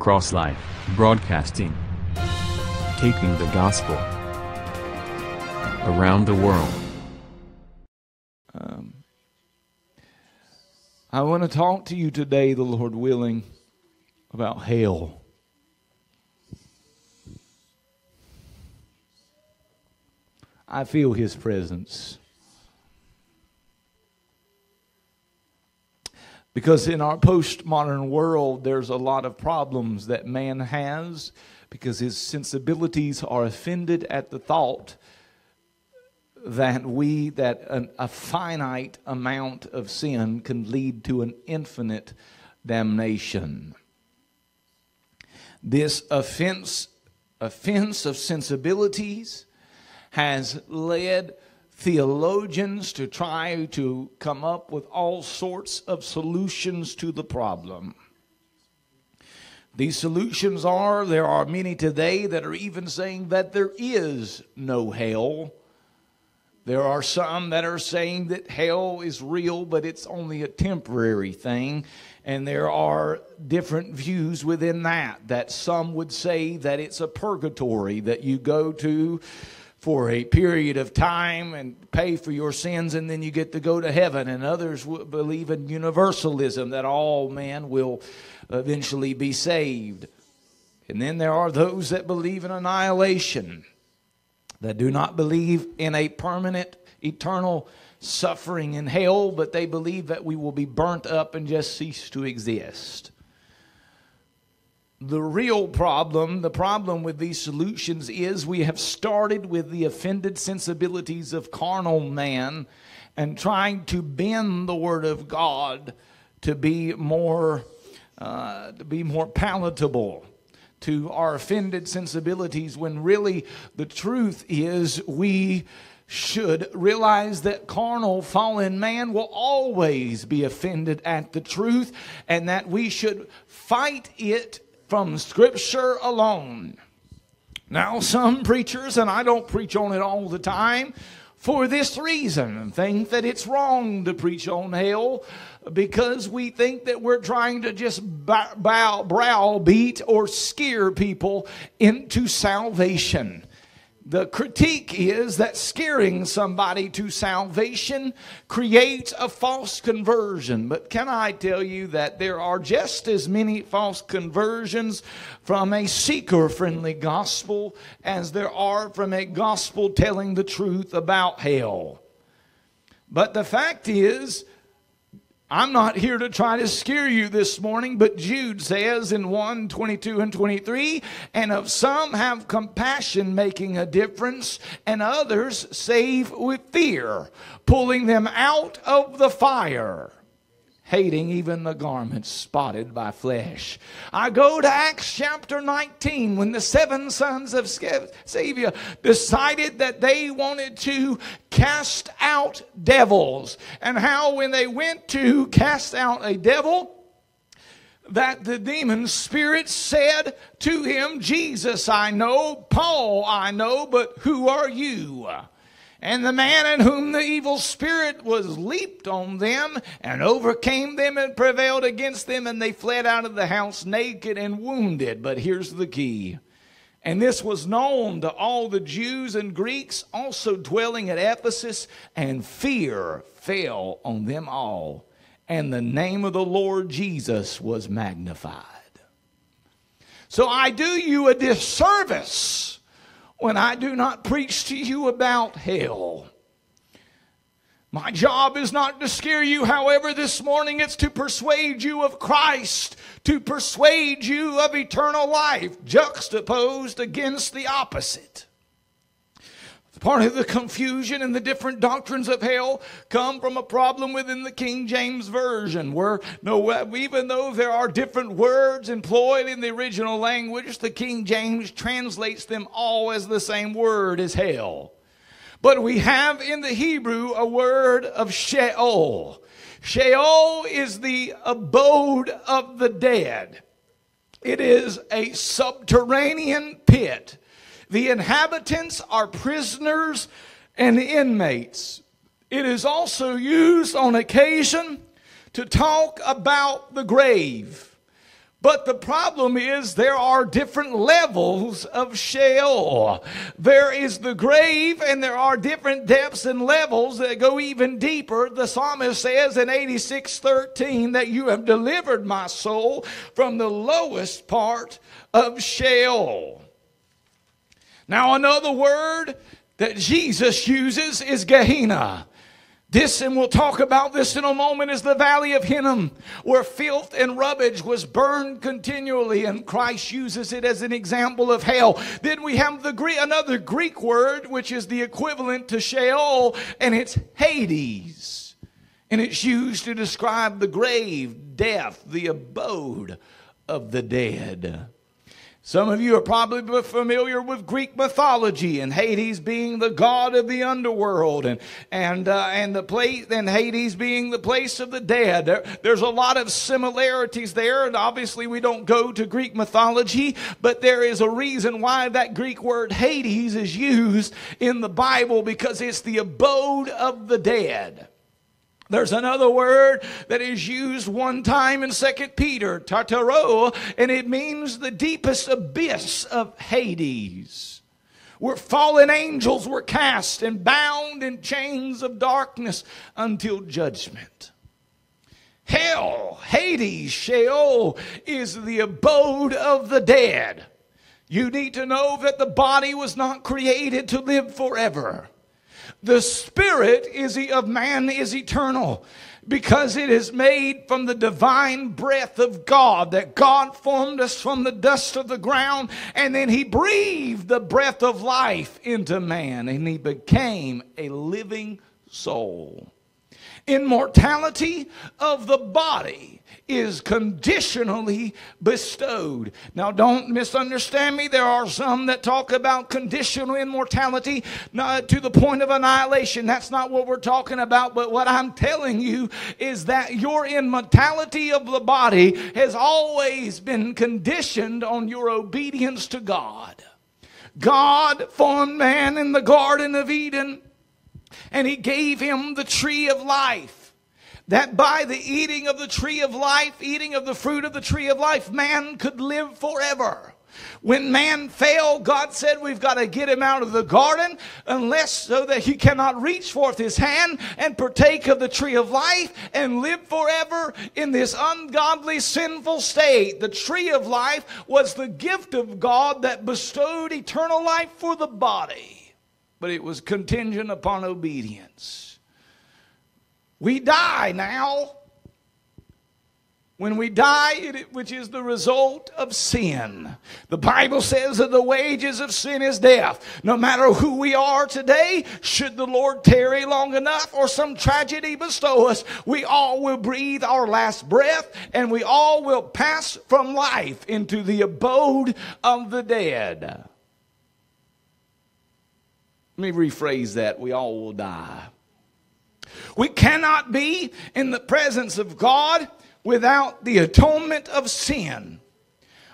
Crosslife Broadcasting. Taking the gospel around the world. Um, I want to talk to you today, the Lord willing, about hell. I feel His presence. Because in our postmodern world, there's a lot of problems that man has because his sensibilities are offended at the thought that we that an, a finite amount of sin can lead to an infinite damnation. This offense offense of sensibilities has led theologians to try to come up with all sorts of solutions to the problem. These solutions are there are many today that are even saying that there is no hell. There are some that are saying that hell is real, but it's only a temporary thing. And there are different views within that. That some would say that it's a purgatory that you go to for a period of time and pay for your sins, and then you get to go to heaven. And others believe in universalism that all men will eventually be saved. And then there are those that believe in annihilation, that do not believe in a permanent, eternal suffering in hell, but they believe that we will be burnt up and just cease to exist the real problem, the problem with these solutions is we have started with the offended sensibilities of carnal man and trying to bend the word of God to be more uh, to be more palatable to our offended sensibilities when really the truth is we should realize that carnal fallen man will always be offended at the truth and that we should fight it from Scripture alone. Now, some preachers, and I don't preach on it all the time, for this reason, think that it's wrong to preach on hell because we think that we're trying to just bow, browbeat or scare people into salvation. The critique is that scaring somebody to salvation creates a false conversion. But can I tell you that there are just as many false conversions from a seeker friendly gospel as there are from a gospel telling the truth about hell? But the fact is, I'm not here to try to scare you this morning, but Jude says in 1 22 and 23, and of some have compassion making a difference, and others save with fear, pulling them out of the fire hating even the garments spotted by flesh. I go to Acts chapter 19 when the seven sons of Sceva decided that they wanted to cast out devils, and how when they went to cast out a devil, that the demon spirit said to him, Jesus I know, Paul I know, but who are you? And the man in whom the evil spirit was leaped on them and overcame them and prevailed against them, and they fled out of the house naked and wounded. But here's the key. And this was known to all the Jews and Greeks also dwelling at Ephesus, and fear fell on them all. And the name of the Lord Jesus was magnified. So I do you a disservice when I do not preach to you about hell. My job is not to scare you, however, this morning it's to persuade you of Christ, to persuade you of eternal life, juxtaposed against the opposite. Part of the confusion and the different doctrines of hell come from a problem within the King James Version, where no, even though there are different words employed in the original language, the King James translates them all as the same word as hell. But we have in the Hebrew a word of Sheol. Sheol is the abode of the dead. It is a subterranean pit the inhabitants are prisoners and inmates. It is also used on occasion to talk about the grave. But the problem is there are different levels of Sheol. There is the grave and there are different depths and levels that go even deeper. The psalmist says in 86:13 that you have delivered my soul from the lowest part of Sheol. Now another word that Jesus uses is Gehenna. This, and we'll talk about this in a moment, is the valley of Hinnom, where filth and rubbish was burned continually, and Christ uses it as an example of hell. Then we have the Greek, another Greek word, which is the equivalent to Sheol, and it's Hades. And it's used to describe the grave, death, the abode of the dead. Some of you are probably familiar with Greek mythology and Hades being the god of the underworld and and uh, and the place and Hades being the place of the dead. There, there's a lot of similarities there, and obviously we don't go to Greek mythology, but there is a reason why that Greek word Hades is used in the Bible because it's the abode of the dead. There's another word that is used one time in 2 Peter, Tartaro, and it means the deepest abyss of Hades. Where fallen angels were cast and bound in chains of darkness until judgment. Hell, Hades, Sheol, is the abode of the dead. You need to know that the body was not created to live forever. The spirit is of man is eternal because it is made from the divine breath of God that God formed us from the dust of the ground and then he breathed the breath of life into man and he became a living soul. Immortality of the body is conditionally bestowed. Now, don't misunderstand me. There are some that talk about conditional immortality uh, to the point of annihilation. That's not what we're talking about. But what I'm telling you is that your immortality of the body has always been conditioned on your obedience to God. God formed man in the Garden of Eden and he gave him the tree of life that by the eating of the tree of life, eating of the fruit of the tree of life, man could live forever. When man fell, God said we've got to get him out of the garden unless so that he cannot reach forth his hand and partake of the tree of life and live forever in this ungodly, sinful state. The tree of life was the gift of God that bestowed eternal life for the body, but it was contingent upon obedience. We die now. When we die, which is the result of sin. The Bible says that the wages of sin is death. No matter who we are today, should the Lord tarry long enough or some tragedy bestow us, we all will breathe our last breath and we all will pass from life into the abode of the dead. Let me rephrase that. We all will die. We cannot be in the presence of God without the atonement of sin.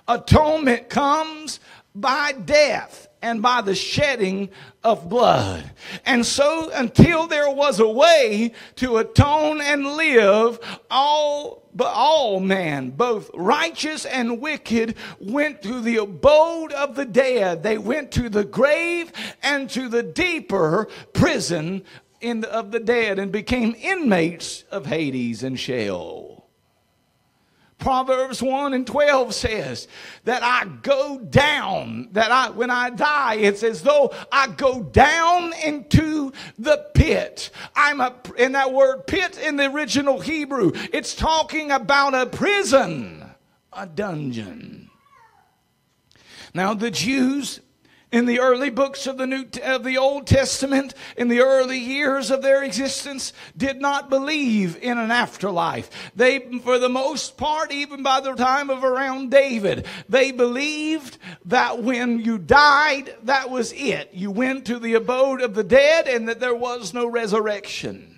Atonement comes by death and by the shedding of blood. And so until there was a way to atone and live, all but all man, both righteous and wicked, went to the abode of the dead. They went to the grave and to the deeper prison in the, of the dead and became inmates of Hades and Sheol. Proverbs 1 and 12 says that I go down, that I, when I die, it's as though I go down into the pit. I'm a, in that word pit in the original Hebrew, it's talking about a prison, a dungeon. Now, the Jews in the early books of the New of the Old Testament, in the early years of their existence, did not believe in an afterlife. They, for the most part, even by the time of around David, they believed that when you died, that was it. You went to the abode of the dead, and that there was no resurrection.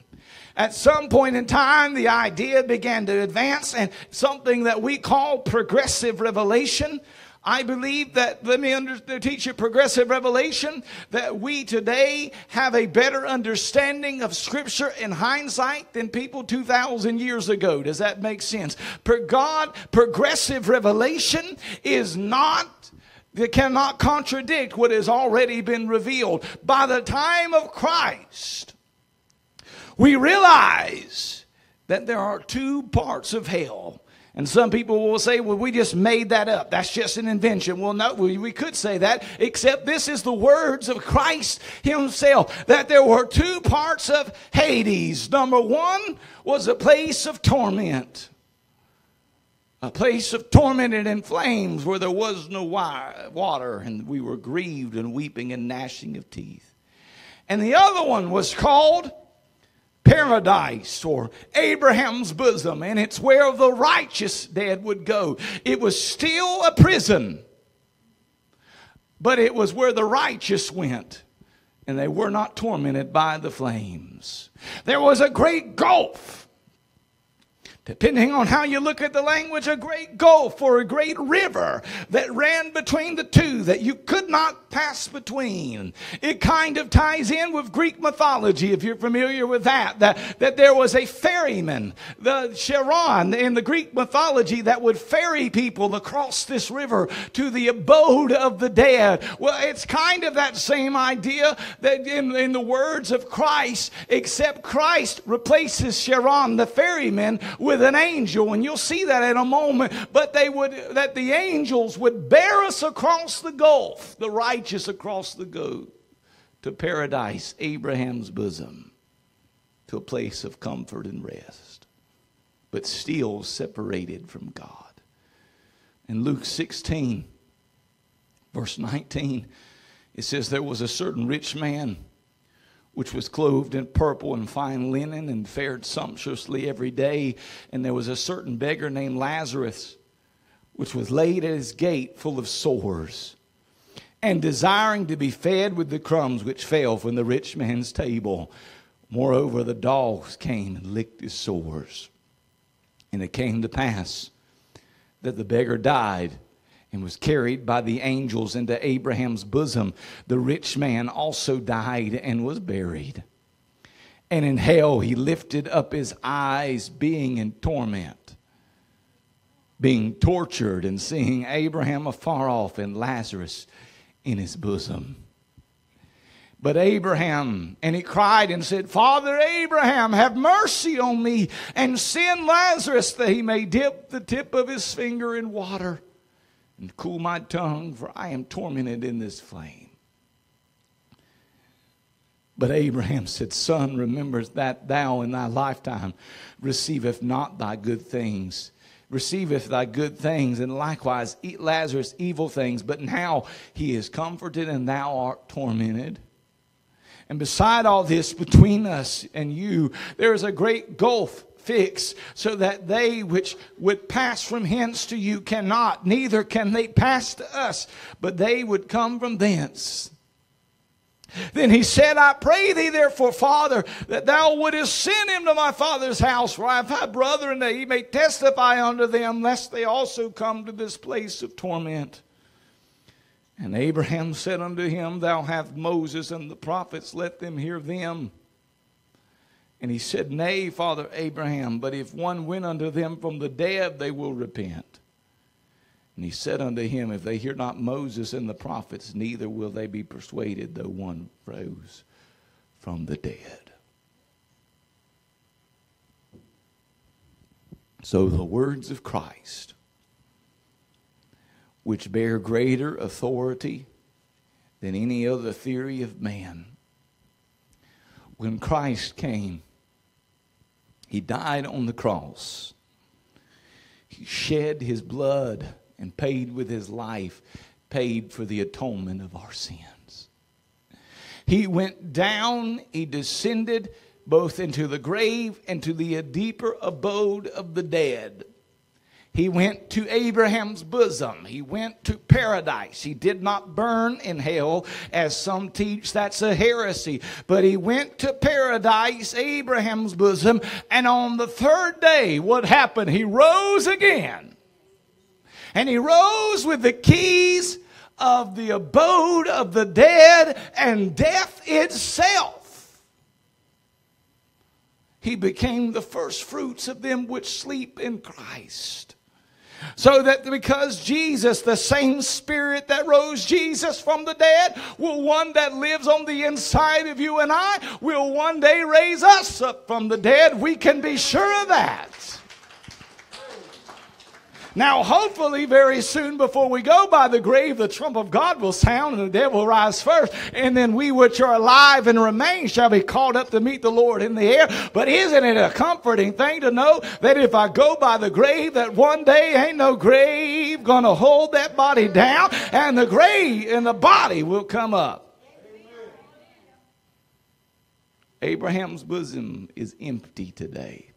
At some point in time, the idea began to advance, and something that we call progressive revelation I believe that, let me under, teach you progressive revelation, that we today have a better understanding of Scripture in hindsight than people 2,000 years ago. Does that make sense? Per God, progressive revelation is not that cannot contradict what has already been revealed. By the time of Christ, we realize that there are two parts of hell. And some people will say, well, we just made that up. That's just an invention. Well, no, we, we could say that, except this is the words of Christ Himself that there were two parts of Hades. Number one was a place of torment, a place of tormented in flames where there was no water, and we were grieved and weeping and gnashing of teeth. And the other one was called paradise or Abraham's bosom, and it's where the righteous dead would go. It was still a prison, but it was where the righteous went, and they were not tormented by the flames. There was a great gulf depending on how you look at the language, a great gulf or a great river that ran between the two that you could not pass between. It kind of ties in with Greek mythology, if you're familiar with that, that, that there was a ferryman, the Charon in the Greek mythology that would ferry people across this river to the abode of the dead. Well, it's kind of that same idea that in, in the words of Christ, except Christ replaces Charon, the ferryman, with with an angel, and you'll see that in a moment. But they would, that the angels would bear us across the gulf, the righteous across the go to paradise, Abraham's bosom, to a place of comfort and rest, but still separated from God. In Luke 16, verse 19, it says, There was a certain rich man which was clothed in purple and fine linen and fared sumptuously every day. And there was a certain beggar named Lazarus, which was laid at his gate full of sores, and desiring to be fed with the crumbs which fell from the rich man's table. Moreover, the dogs came and licked his sores. And it came to pass that the beggar died and was carried by the angels into Abraham's bosom. The rich man also died and was buried. And in hell he lifted up his eyes, being in torment, being tortured, and seeing Abraham afar off and Lazarus in his bosom. But Abraham, and he cried and said, Father Abraham, have mercy on me and send Lazarus that he may dip the tip of his finger in water and cool my tongue, for I am tormented in this flame. But Abraham said, Son, remember that thou in thy lifetime receiveth not thy good things, receiveth thy good things, and likewise eat Lazarus evil things. But now he is comforted, and thou art tormented. And beside all this, between us and you, there is a great gulf fix, so that they which would pass from hence to you cannot, neither can they pass to us, but they would come from thence. Then he said, I pray thee, therefore, Father, that thou wouldest send him to my father's house, where I have had brethren, that he may testify unto them, lest they also come to this place of torment. And Abraham said unto him, Thou hast Moses and the prophets, let them hear them. And he said, Nay, Father Abraham, but if one went unto them from the dead, they will repent. And he said unto him, If they hear not Moses and the prophets, neither will they be persuaded, though one rose from the dead. So the words of Christ, which bear greater authority than any other theory of man, when Christ came, he died on the cross. He shed his blood and paid with his life, paid for the atonement of our sins. He went down, he descended both into the grave and to the deeper abode of the dead. He went to Abraham's bosom. He went to paradise. He did not burn in hell, as some teach. That's a heresy. But he went to paradise, Abraham's bosom. And on the third day, what happened? He rose again. And he rose with the keys of the abode of the dead and death itself. He became the first fruits of them which sleep in Christ. So that because Jesus, the same Spirit that rose Jesus from the dead, will one that lives on the inside of you and I, will one day raise us up from the dead. We can be sure of that. Now, hopefully, very soon before we go by the grave, the trump of God will sound and the dead will rise first. And then we which are alive and remain shall be called up to meet the Lord in the air. But isn't it a comforting thing to know that if I go by the grave, that one day ain't no grave gonna hold that body down and the grave and the body will come up. Abraham's bosom is empty today.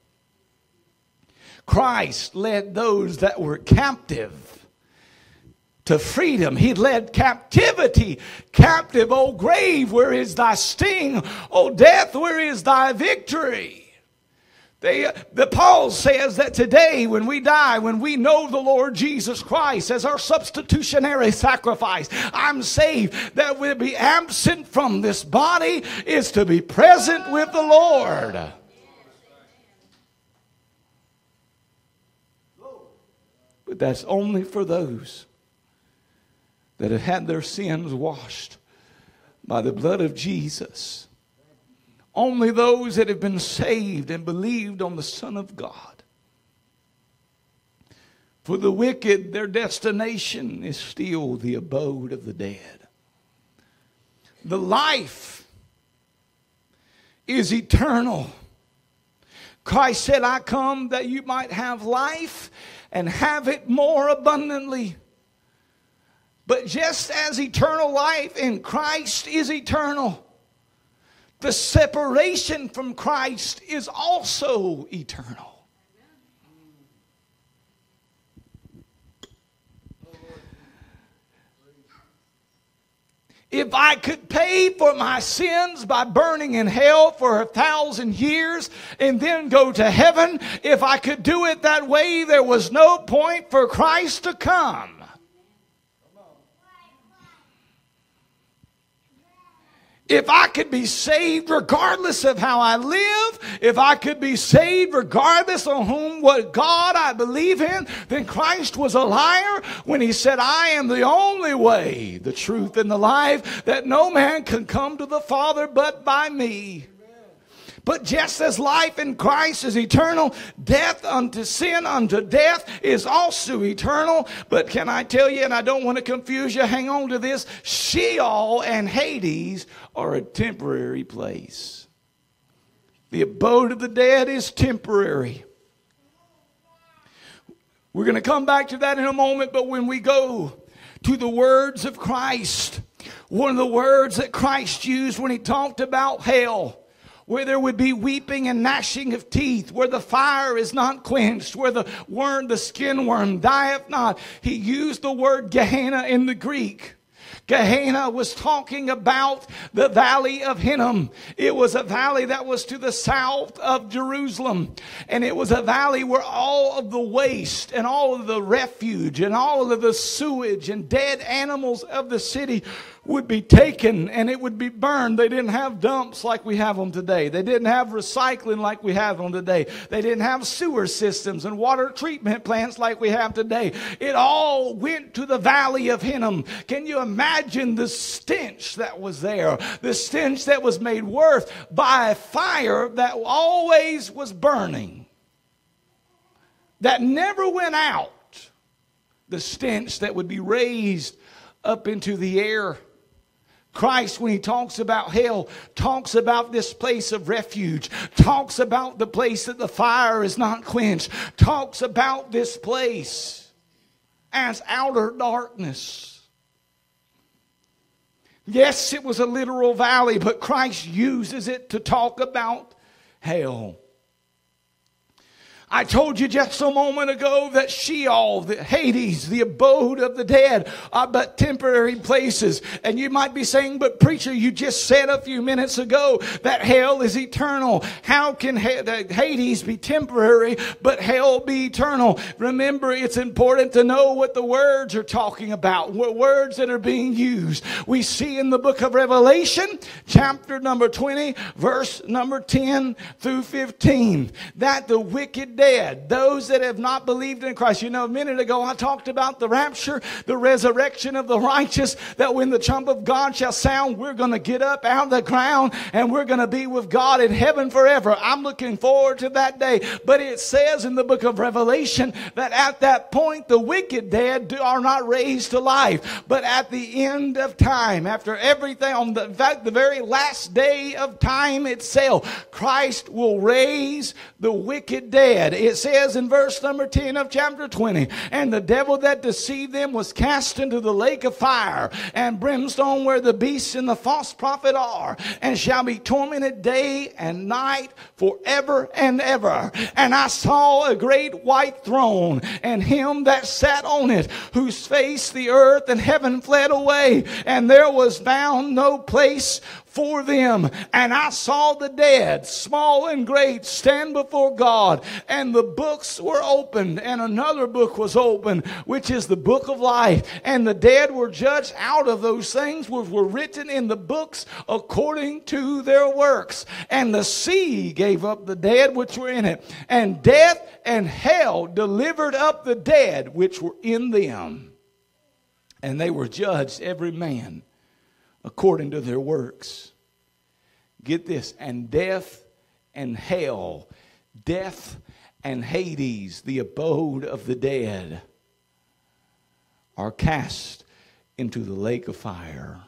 Christ led those that were captive to freedom. He led captivity captive. O grave, where is thy sting? O death, where is thy victory? They, the Paul says that today, when we die, when we know the Lord Jesus Christ as our substitutionary sacrifice, I'm saved. That we'll be absent from this body is to be present with the Lord. That's only for those that have had their sins washed by the blood of Jesus. Only those that have been saved and believed on the Son of God. For the wicked, their destination is still the abode of the dead. The life is eternal. Christ said, I come that you might have life and have it more abundantly. But just as eternal life in Christ is eternal, the separation from Christ is also eternal. If I could pay for my sins by burning in hell for a thousand years and then go to heaven, if I could do it that way, there was no point for Christ to come. If I could be saved regardless of how I live, if I could be saved regardless of whom what God I believe in, then Christ was a liar when he said, I am the only way, the truth, and the life, that no man can come to the Father but by me. But just as life in Christ is eternal, death unto sin unto death is also eternal. But can I tell you, and I don't want to confuse you, hang on to this Sheol and Hades are a temporary place. The abode of the dead is temporary. We're going to come back to that in a moment, but when we go to the words of Christ, one of the words that Christ used when he talked about hell where there would be weeping and gnashing of teeth, where the fire is not quenched, where the worm, the skin worm dieth not. He used the word Gehenna in the Greek. Gehenna was talking about the valley of Hinnom. It was a valley that was to the south of Jerusalem. And it was a valley where all of the waste and all of the refuge and all of the sewage and dead animals of the city would be taken and it would be burned. They didn't have dumps like we have them today. They didn't have recycling like we have them today. They didn't have sewer systems and water treatment plants like we have today. It all went to the valley of Hinnom. Can you imagine the stench that was there? The stench that was made worse by a fire that always was burning, that never went out. The stench that would be raised up into the air. Christ, when he talks about hell, talks about this place of refuge, talks about the place that the fire is not quenched, talks about this place as outer darkness. Yes, it was a literal valley, but Christ uses it to talk about hell. I told you just a moment ago that Sheol, the Hades, the abode of the dead are but temporary places. And you might be saying, but preacher, you just said a few minutes ago that hell is eternal. How can Hades be temporary, but hell be eternal? Remember, it's important to know what the words are talking about, what words that are being used. We see in the book of Revelation, chapter number 20, verse number 10 through 15, that the wicked dead, those that have not believed in Christ. You know, a minute ago I talked about the rapture, the resurrection of the righteous, that when the trump of God shall sound, we're going to get up out of the ground and we're going to be with God in heaven forever. I'm looking forward to that day. But it says in the book of Revelation that at that point, the wicked dead are not raised to life. But at the end of time, after everything, on the, fact, the very last day of time itself, Christ will raise the wicked dead it says in verse number 10 of chapter 20, and the devil that deceived them was cast into the lake of fire and brimstone where the beasts and the false prophet are, and shall be tormented day and night forever and ever. And I saw a great white throne and him that sat on it, whose face the earth and heaven fled away, and there was found no place for them. And I saw the dead, small and great, stand before God. And the books were opened, and another book was opened, which is the book of life. And the dead were judged out of those things which were written in the books according to their works. And the sea gave up the dead which were in it. And death and hell delivered up the dead which were in them. And they were judged, every man according to their works. Get this, and death and hell, death and Hades, the abode of the dead, are cast into the lake of fire.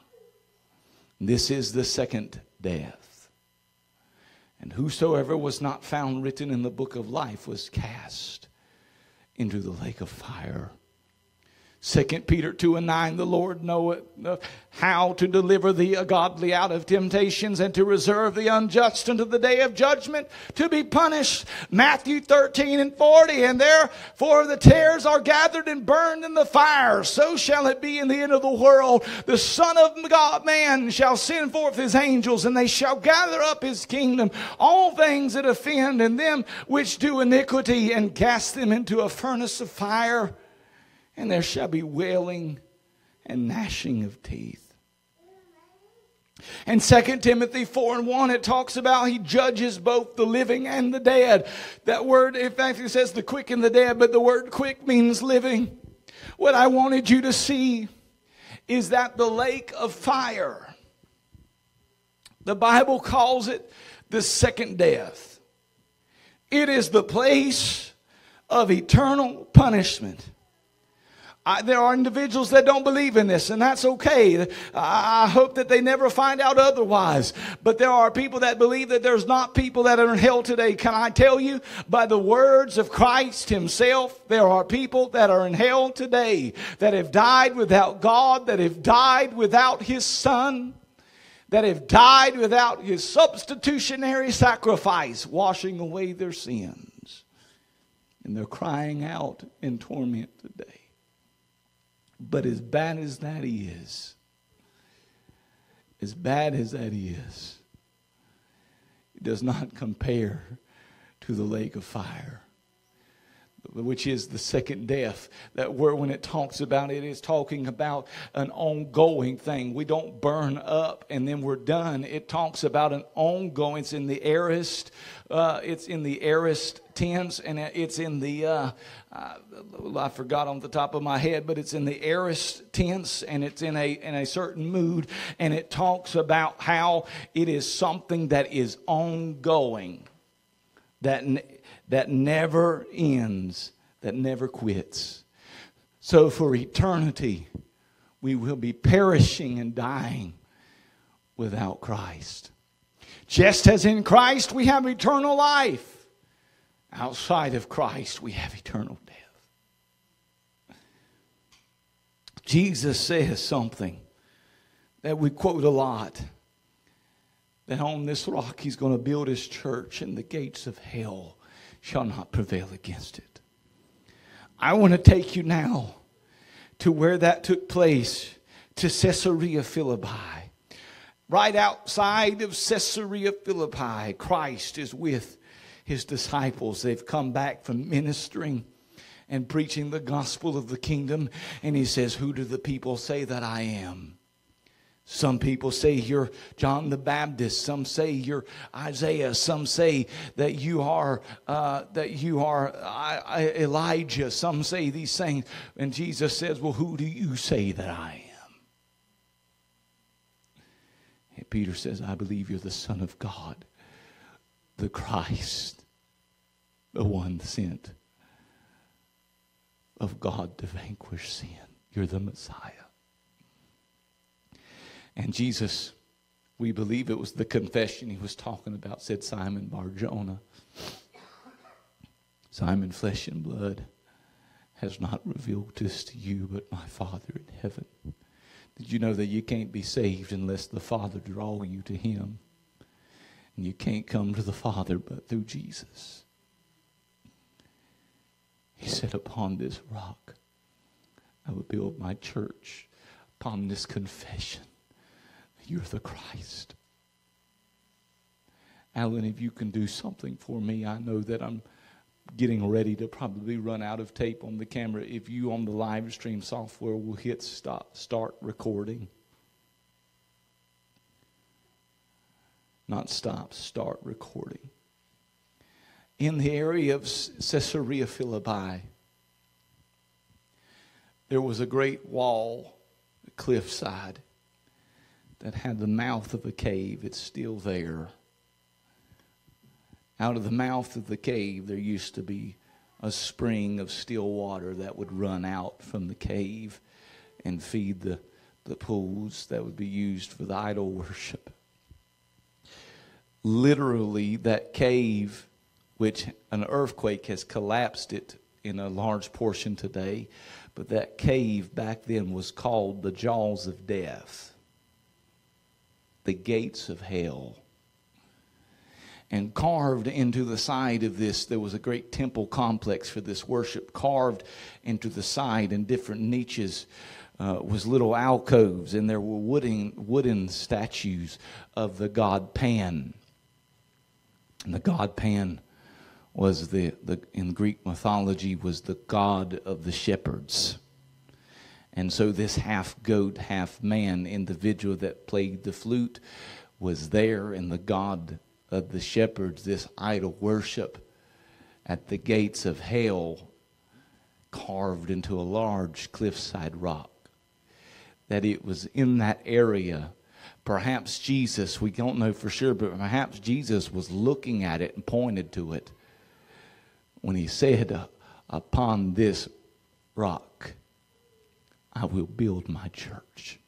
This is the second death. And whosoever was not found written in the book of life was cast into the lake of fire. Second Peter 2 and 9, the Lord knoweth how to deliver the godly out of temptations and to reserve the unjust unto the day of judgment to be punished. Matthew 13 and 40, and therefore the tares are gathered and burned in the fire. So shall it be in the end of the world. The Son of God, man, shall send forth his angels, and they shall gather up his kingdom, all things that offend, and them which do iniquity, and cast them into a furnace of fire and there shall be wailing and gnashing of teeth. And 2 Timothy 4 and 1, it talks about he judges both the living and the dead. That word, in fact, it says the quick and the dead, but the word quick means living. What I wanted you to see is that the lake of fire, the Bible calls it the second death. It is the place of eternal punishment. I, there are individuals that don't believe in this, and that's okay. I, I hope that they never find out otherwise. But there are people that believe that there's not people that are in hell today. Can I tell you, by the words of Christ Himself, there are people that are in hell today that have died without God, that have died without His Son, that have died without His substitutionary sacrifice, washing away their sins. And they're crying out in torment today. But as bad as that is, as bad as that is, it does not compare to the lake of fire which is the second death. That word, when it talks about it, is talking about an ongoing thing. We don't burn up and then we're done. It talks about an ongoing. It's in the aorist. Uh, it's in the aorist tense, and it's in the. Uh, uh, I forgot on the top of my head, but it's in the aorist tense, and it's in a in a certain mood, and it talks about how it is something that is ongoing. That that never ends, that never quits. So for eternity, we will be perishing and dying without Christ. Just as in Christ we have eternal life, outside of Christ we have eternal death. Jesus says something that we quote a lot that on this rock he's going to build his church and the gates of hell shall not prevail against it. I want to take you now to where that took place, to Caesarea Philippi. Right outside of Caesarea Philippi, Christ is with his disciples. They've come back from ministering and preaching the gospel of the kingdom. And he says, Who do the people say that I am? Some people say you're John the Baptist. Some say you're Isaiah. Some say that you are uh, that you are Elijah. Some say these things, and Jesus says, "Well, who do you say that I am?" And Peter says, "I believe you're the Son of God, the Christ, the one sent of God to vanquish sin. You're the Messiah." And Jesus, we believe it was the confession he was talking about, said Simon Barjona. Simon, flesh and blood has not revealed this to you, but my Father in heaven. Did you know that you can't be saved unless the Father draw you to him? And you can't come to the Father but through Jesus. He said, Upon this rock I will build my church, upon this confession you're the Christ. Alan, if you can do something for me, I know that I'm getting ready to probably run out of tape on the camera. If you on the live stream software will hit stop, start recording. Not stop, start recording. In the area of Caesarea Philippi, there was a great wall, cliffside that had the mouth of a cave. It's still there. Out of the mouth of the cave, there used to be a spring of still water that would run out from the cave and feed the, the pools that would be used for the idol worship. Literally, that cave, which an earthquake has collapsed it in a large portion today, but that cave back then was called the jaws of death the gates of hell. And carved into the side of this, there was a great temple complex for this worship. Carved into the side in different niches uh, was little alcoves, and there were wooden, wooden statues of the god Pan. And the god Pan was the, the in Greek mythology was the god of the shepherds. And so this half goat, half man individual that played the flute was there, and the God of the shepherds, this idol worship at the gates of hell, carved into a large cliffside rock. That it was in that area. Perhaps Jesus, we don't know for sure, but perhaps Jesus was looking at it and pointed to it when he said, Upon this rock I will build my church.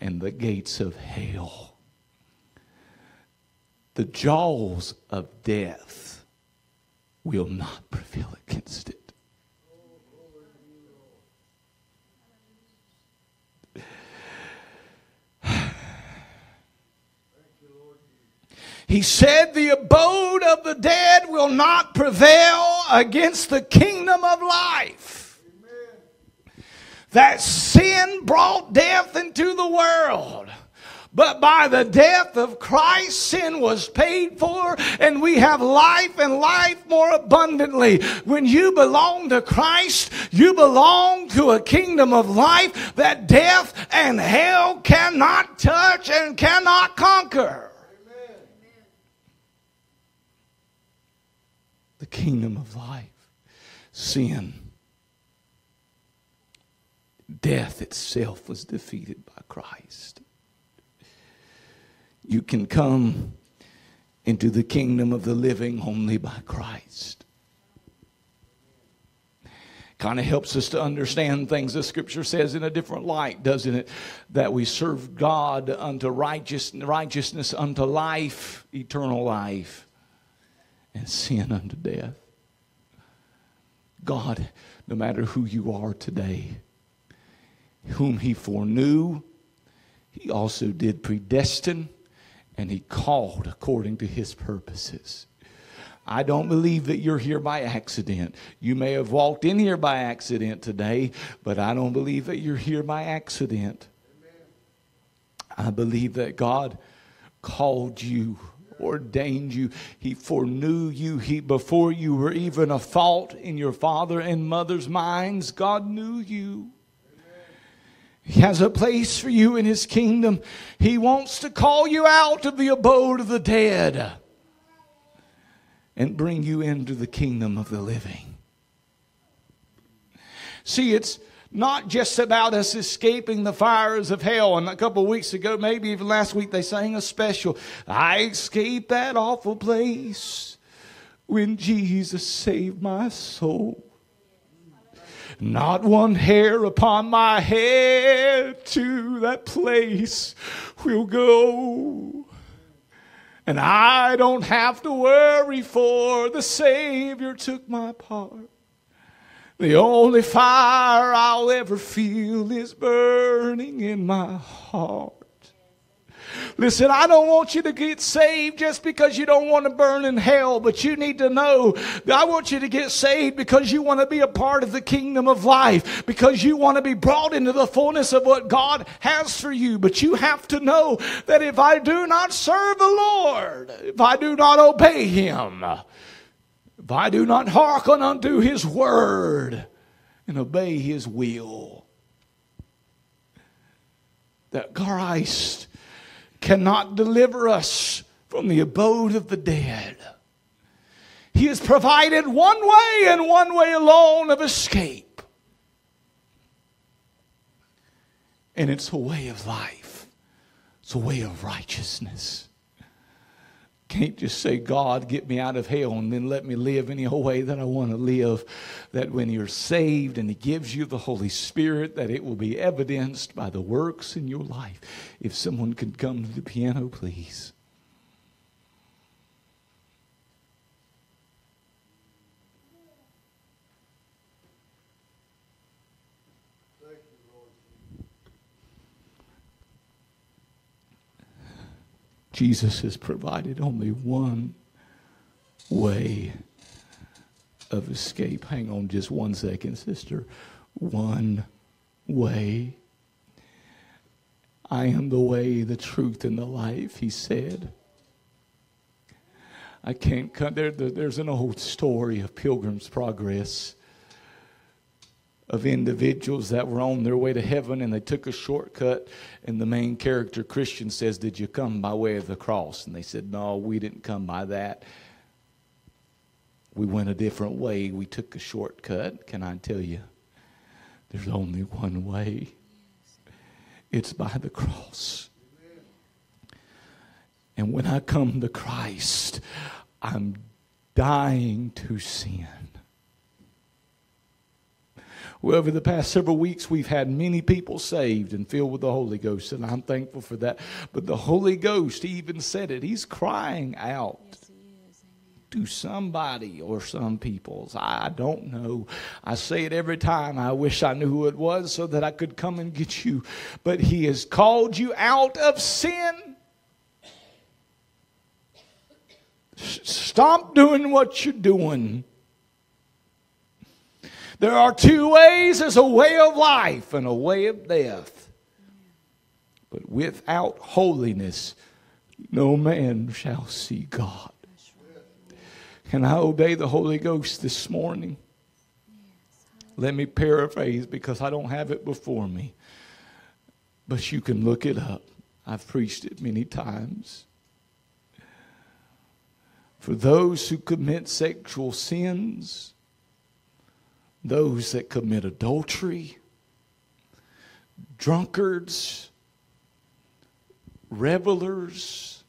And the gates of hell, the jaws of death will not prevail against it. He said, The abode of the dead will not prevail against the kingdom of life that sin brought death into the world. But by the death of Christ, sin was paid for, and we have life and life more abundantly. When you belong to Christ, you belong to a kingdom of life that death and hell cannot touch and cannot conquer. Amen. The kingdom of life. Sin Death itself was defeated by Christ. You can come into the kingdom of the living only by Christ. Kind of helps us to understand things the scripture says in a different light, doesn't it? That we serve God unto righteous, righteousness, unto life, eternal life, and sin unto death. God, no matter who you are today, whom he foreknew, he also did predestine, and he called according to his purposes. I don't believe that you're here by accident. You may have walked in here by accident today, but I don't believe that you're here by accident. I believe that God called you, ordained you. He foreknew you. He before you were even a thought in your father and mother's minds, God knew you. He has a place for you in his kingdom. He wants to call you out of the abode of the dead and bring you into the kingdom of the living. See, it's not just about us escaping the fires of hell. And a couple of weeks ago, maybe even last week, they sang a special. I escaped that awful place when Jesus saved my soul. Not one hair upon my head to that place will go. And I don't have to worry for the Savior took my part. The only fire I'll ever feel is burning in my heart. Listen, I don't want you to get saved just because you don't want to burn in hell, but you need to know that I want you to get saved because you want to be a part of the kingdom of life, because you want to be brought into the fullness of what God has for you. But you have to know that if I do not serve the Lord, if I do not obey Him, if I do not hearken unto His word and obey His will, that Christ cannot deliver us from the abode of the dead. He has provided one way and one way alone of escape. And it's a way of life, it's a way of righteousness. Can't just say, God, get me out of hell and then let me live any way that I want to live. That when you're saved and He gives you the Holy Spirit, that it will be evidenced by the works in your life. If someone could come to the piano, please. Jesus has provided only one way of escape. Hang on just one second, sister. One way. I am the way, the truth, and the life, he said. I can't. There, there's an old story of Pilgrim's Progress of individuals that were on their way to heaven and they took a shortcut. And the main character, Christian, says, Did you come by way of the cross? And they said, No, we didn't come by that. We went a different way. We took a shortcut. Can I tell you? There's only one way it's by the cross. And when I come to Christ, I'm dying to sin. Well, over the past several weeks, we've had many people saved and filled with the Holy Ghost, and I'm thankful for that. But the Holy Ghost, he even said it, he's crying out. to somebody or some peoples. I don't know. I say it every time. I wish I knew who it was so that I could come and get you. But He has called you out of sin. Stop doing what you're doing. There are two ways there's a way of life and a way of death. But without holiness, no man shall see God. Can I obey the Holy Ghost this morning? Let me paraphrase because I don't have it before me. But you can look it up. I've preached it many times. For those who commit sexual sins, those that commit adultery, drunkards, revelers,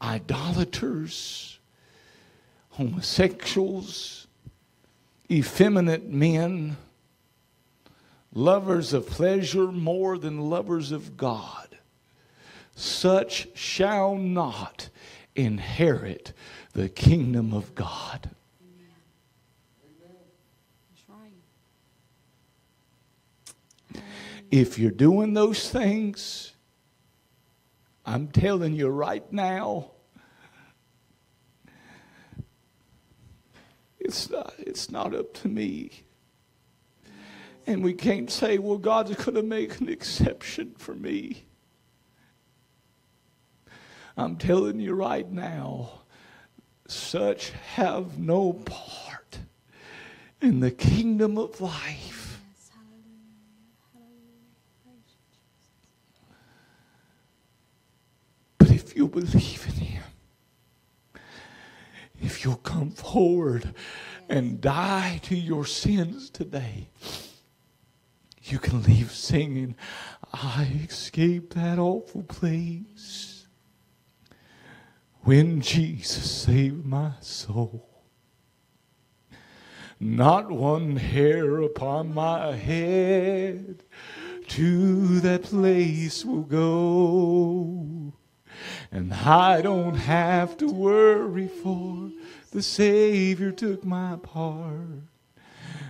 idolaters, homosexuals, effeminate men, lovers of pleasure more than lovers of God, such shall not inherit the kingdom of God. If you're doing those things, I'm telling you right now, It's not, it's not up to me. And we can't say, well, God's going to make an exception for me. I'm telling you right now, such have no part in the kingdom of life. But if you believe in Him, if you'll come forward and die to your sins today, you can leave singing, I escaped that awful place when Jesus saved my soul. Not one hair upon my head to that place will go. And I don't have to worry for the Savior took my part.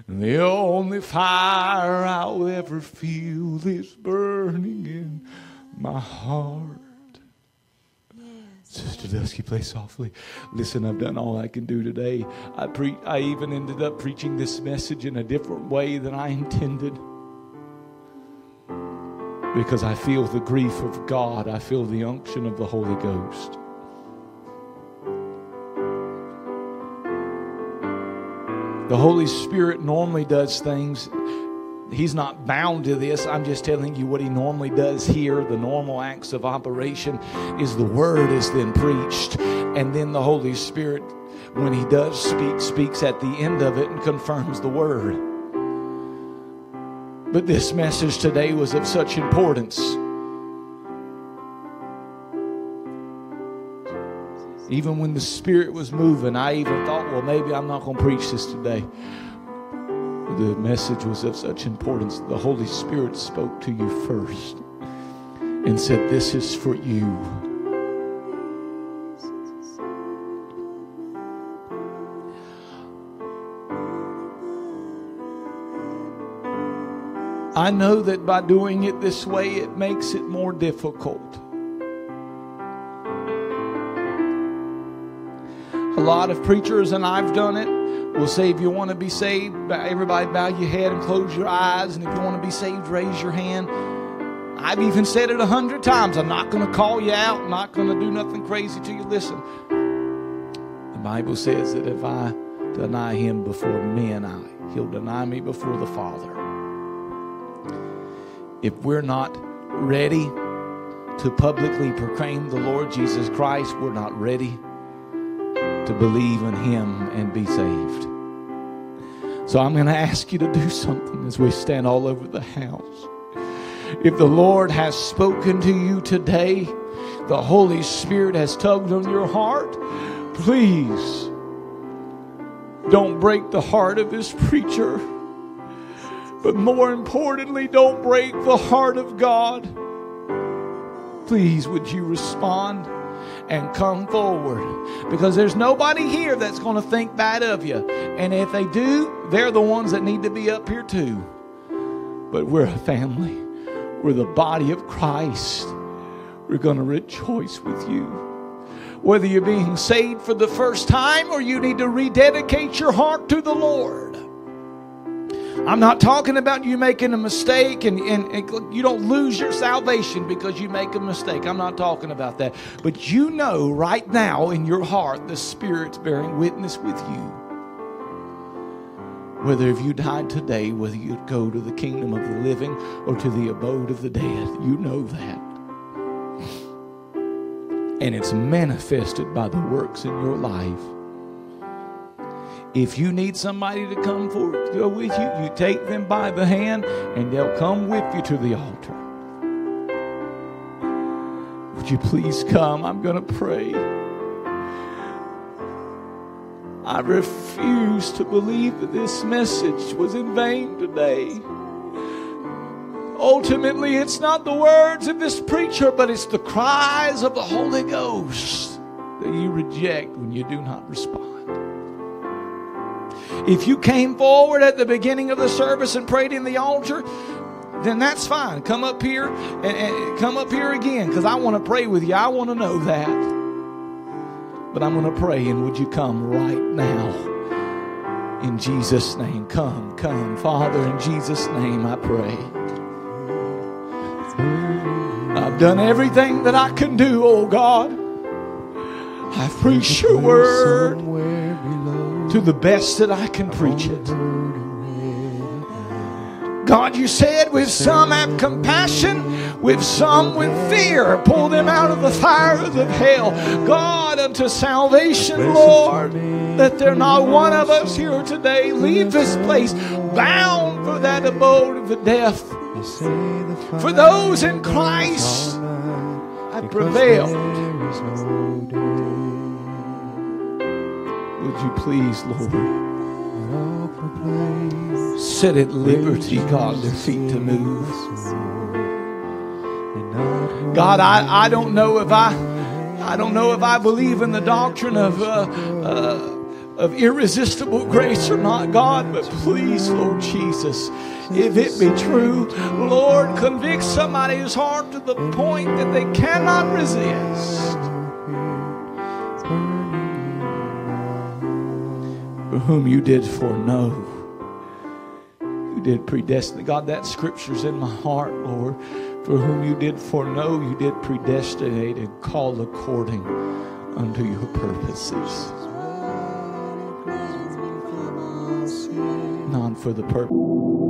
The only fire I'll ever feel is burning in my heart. Sister Dusky, play softly. Listen, I've done all I can do today. I pre- I even ended up preaching this message in a different way than I intended. Because I feel the grief of God. I feel the unction of the Holy Ghost. The Holy Spirit normally does things He's not bound to this. I'm just telling you what he normally does here. The normal acts of operation is the word is then preached, and then the Holy Spirit, when he does speak, speaks at the end of it and confirms the word. But this message today was of such importance. Even when the Spirit was moving, I even thought, well, maybe I'm not going to preach this today the message was of such importance, the Holy Spirit spoke to you first and said, This is for you. I know that by doing it this way, it makes it more difficult. A lot of preachers, and I've done it, We'll say if you want to be saved, everybody bow your head and close your eyes. And if you want to be saved, raise your hand. I've even said it a hundred times. I'm not going to call you out, I'm not going to do nothing crazy to you. Listen, the Bible says that if I deny him before men, I, he'll deny me before the Father. If we're not ready to publicly proclaim the Lord Jesus Christ, we're not ready to believe in Him and be saved. So I'm going to ask you to do something as we stand all over the house. If the Lord has spoken to you today, the Holy Spirit has tugged on your heart, please don't break the heart of this preacher. But more importantly, don't break the heart of God. Please, would you respond? and come forward because there's nobody here that's going to think bad of you. And if they do, they're the ones that need to be up here too. But we're a family, we're the body of Christ. We're going to rejoice with you. Whether you're being saved for the first time or you need to rededicate your heart to the Lord. I'm not talking about you making a mistake and, and, and, you don't lose your salvation because you make a mistake. I'm not talking about that. But you know right now in your heart the Spirit's bearing witness with you. Whether if you died today, whether you'd go to the kingdom of the living or to the abode of the dead, you know that. And it's manifested by the works in your life. If you need somebody to come forward, go with you, you take them by the hand and they'll come with you to the altar. Would you please come? I'm going to pray. I refuse to believe that this message was in vain today. Ultimately, it's not the words of this preacher, but it's the cries of the Holy Ghost that you reject when you do not respond. If you came forward at the beginning of the service and prayed in the altar, then that's fine. Come up here and, and come up here again because I want to pray with you. I want to know that. But I'm going to pray, and would you come right now? In Jesus' name, come, come. Father, in Jesus' name I pray. I've done everything that I can do, oh God. I've preached your word to the best that I can preach it. God, you said, with some have compassion, with some with fear, pull them out of the fires of hell. God, unto salvation, Lord, that there not one of us here today leave this place bound for that abode of the death. For those in Christ have prevailed. Would you please, Lord? set at liberty, God, their feet to move. God, I, I don't know if I I don't know if I believe in the doctrine of uh, uh, of irresistible grace or not, God, but please, Lord Jesus, if it be true, Lord, convict somebody's heart to the point that they cannot resist. Whom you did foreknow You did predestine. God, that scripture's in my heart, Lord. For whom you did foreknow, you did predestinate and call according unto your purposes. Not for the purpose.